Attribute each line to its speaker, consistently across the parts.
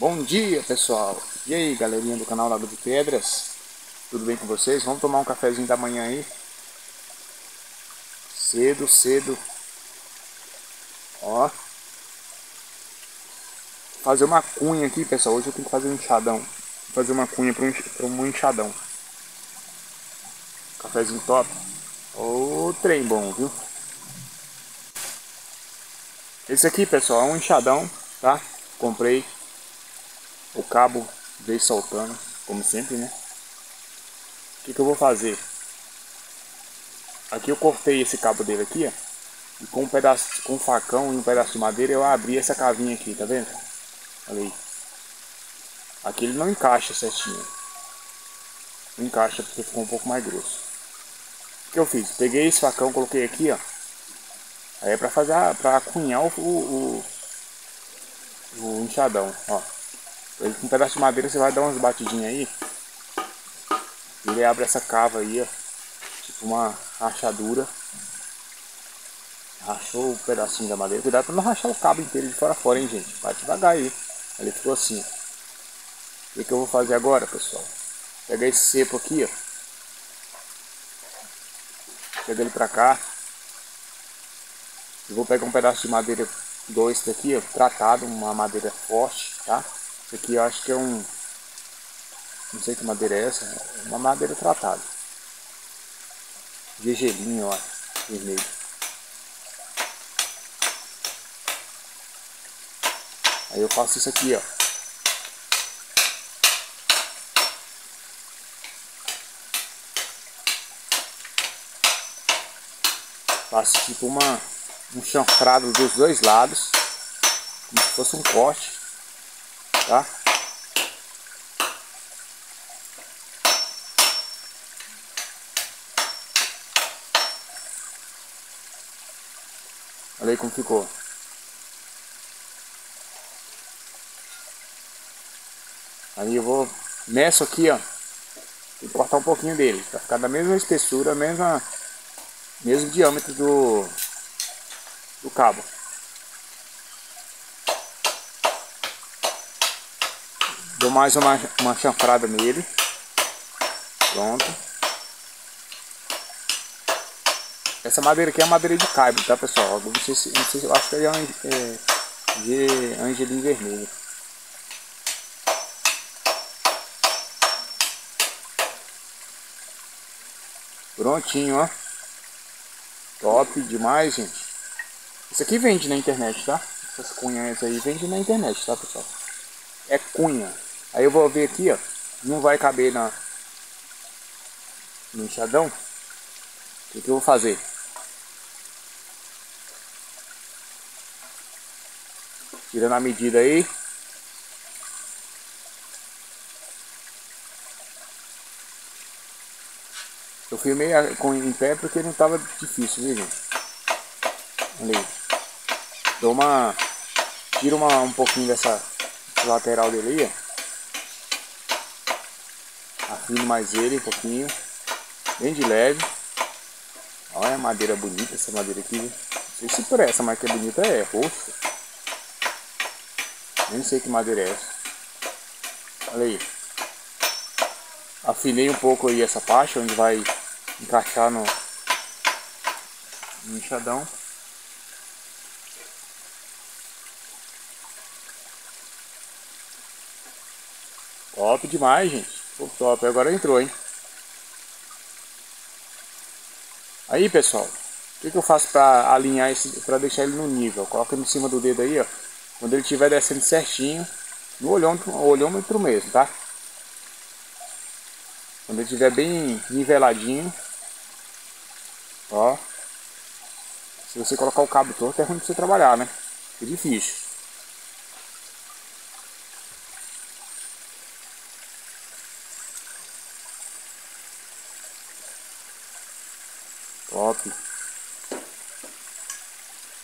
Speaker 1: Bom dia pessoal! E aí galerinha do canal Lago de Pedras? Tudo bem com vocês? Vamos tomar um cafezinho da manhã aí? Cedo, cedo. Ó. Fazer uma cunha aqui pessoal. Hoje eu tenho que fazer um enxadão. Vou fazer uma cunha para um, um enxadão. Cafezinho top. Ô trem bom, viu? Esse aqui pessoal é um enxadão, tá? Comprei o cabo veio soltando, como sempre, né? O que, que eu vou fazer? Aqui eu cortei esse cabo dele aqui, ó. E com um pedaço, com um facão e um pedaço de madeira eu abri essa cavinha aqui, tá vendo? Olha aí. Aqui ele não encaixa certinho. Não encaixa porque ficou um pouco mais grosso. O que eu fiz? Peguei esse facão, coloquei aqui, ó. Aí é pra fazer, pra cunhar o, o, o, o enxadão, ó. Ele com um pedaço de madeira você vai dar umas batidinhas aí. Ele abre essa cava aí, ó. Tipo uma rachadura. Rachou o um pedacinho da madeira. Cuidado pra não rachar o cabo inteiro de fora a fora, hein, gente. Vai devagar aí. Ele ficou assim. O que, eu vou fazer agora, pessoal? Pegar esse cepo aqui, ó. Pega ele pra cá. Eu vou pegar um pedaço de madeira dois daqui, ó, tratado, uma madeira forte, tá? Isso aqui eu acho que é um. Não sei que madeira é essa. É uma madeira tratada. Gegelinho, ó. Vermelho. Aí eu faço isso aqui, ó. Faço tipo uma, um chanfrado dos dois lados. Como se fosse um corte tá? Olha aí como ficou. Aí eu vou, meço aqui, ó, e cortar um pouquinho dele, para ficar da mesma espessura, mesma, mesmo diâmetro do, do cabo. Dou mais uma, uma chanfrada nele. Pronto. Essa madeira aqui é madeira de caibro, tá pessoal? Não sei se, não sei, eu acho que é, é de angelim vermelho. Prontinho, ó. Top demais, gente. Isso aqui vende na internet, tá? Essas cunhas aí vende na internet, tá pessoal? É cunha. Aí eu vou ver aqui, ó. Não vai caber na, no enxadão. O que, que eu vou fazer? Tirando a medida aí. Eu filmei com em pé porque não estava difícil, viu gente? Olha aí. Dou uma. Tira uma, um pouquinho dessa lateral dele aí, ó afino mais ele um pouquinho, bem de leve. Olha a madeira bonita, essa madeira aqui. Não sei se por essa, que é bonita é roxa. Nem sei que madeira é essa. Olha aí. Afinei um pouco aí essa parte, onde vai encaixar no, no enxadão. Top demais, gente. Pô, top, agora entrou, hein? Aí, pessoal, o que, que eu faço para alinhar esse, para deixar ele no nível? Coloca em cima do dedo aí, ó. Quando ele estiver descendo certinho, no olhômetro, olhômetro mesmo, tá? Quando ele estiver bem niveladinho, ó. Se você colocar o cabo torto, é ruim pra você trabalhar, né? É difícil. Top.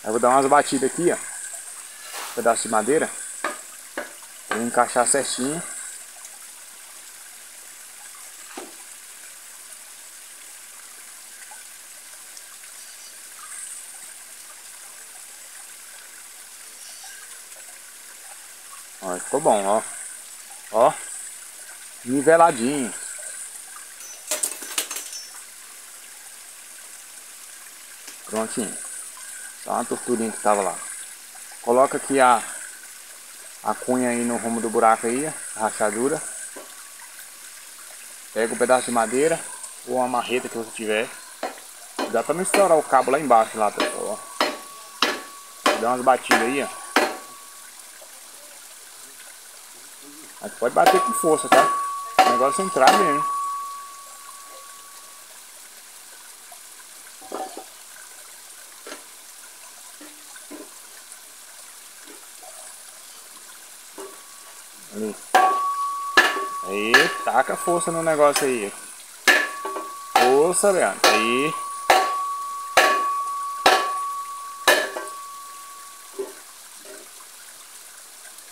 Speaker 1: Aí vou dar umas batidas aqui, ó. Um pedaço de madeira. Pra encaixar certinho. Ó, ficou bom, ó. Ó. Niveladinho. Prontinho. Só uma torturinha que tava lá. Coloca aqui a, a cunha aí no rumo do buraco aí, a rachadura. Pega um pedaço de madeira ou uma marreta que você tiver. Dá pra não estourar o cabo lá embaixo, lá, pessoal. Ó. Dá umas batidas aí, ó. Mas pode bater com força, tá? O negócio é entrar mesmo. Ali. Aí, taca força no negócio aí. Força, Leandro. Aí.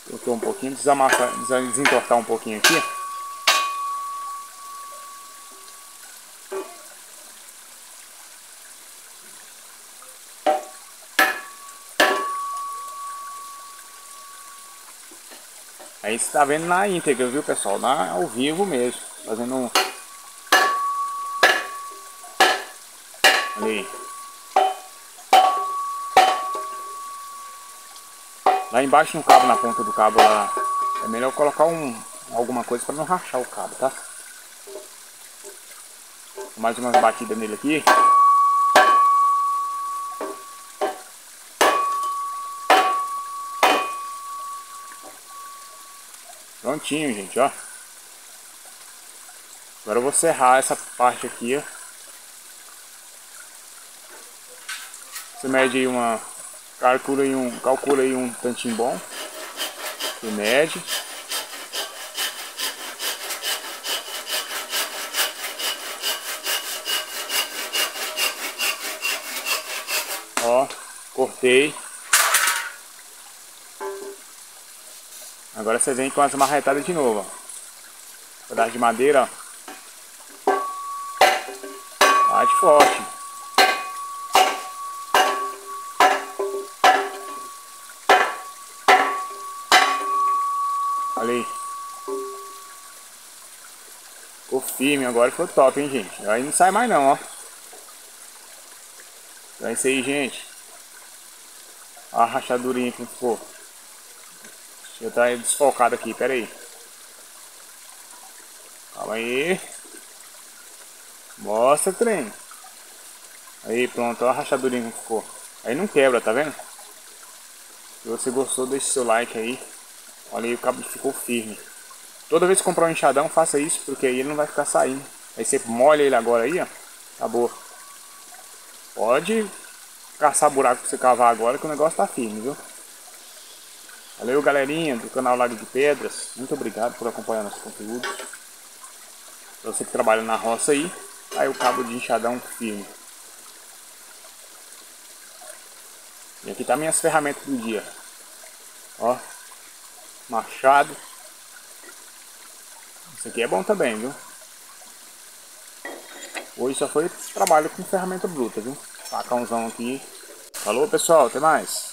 Speaker 1: Coloquei um pouquinho, desentortar um pouquinho aqui. Aí você tá vendo na íntegra, viu pessoal? Na, ao vivo mesmo. Fazendo um... Ali. Lá embaixo no cabo, na ponta do cabo lá, é melhor colocar um, alguma coisa para não rachar o cabo, tá? Mais umas batidas nele aqui. Prontinho, gente, ó. Agora eu vou serrar essa parte aqui, ó. Você mede aí uma... Calcula aí um, calcula aí um tantinho bom. Você mede. Ó, cortei. Agora você vem com as marretadas de novo, ó. Pedaço de madeira, ó. Bate forte. Ali. Ficou firme agora, ficou top, hein, gente. Aí não sai mais não, ó. Então é isso aí, gente. Olha a rachadurinha que ficou. Eu tá desfocado aqui, pera aí. Calma aí. Mostra, trem. Aí, pronto, olha a rachadurinha que ficou. Aí não quebra, tá vendo? Se você gostou, deixe seu like aí. Olha aí, o cabo ficou firme. Toda vez que comprar um enxadão, faça isso, porque aí ele não vai ficar saindo. Aí você molha ele agora aí, ó. Acabou. Pode caçar buraco pra você cavar agora, que o negócio tá firme, viu? Valeu galerinha do canal Lago de Pedras, muito obrigado por acompanhar nossos conteúdos. Pra você que trabalha na roça aí, aí o cabo de enxadão firme. E aqui tá minhas ferramentas do dia. Ó, machado. Isso aqui é bom também, viu? Hoje só foi trabalho com ferramenta bruta, viu? Facãozão aqui. Falou pessoal, até mais.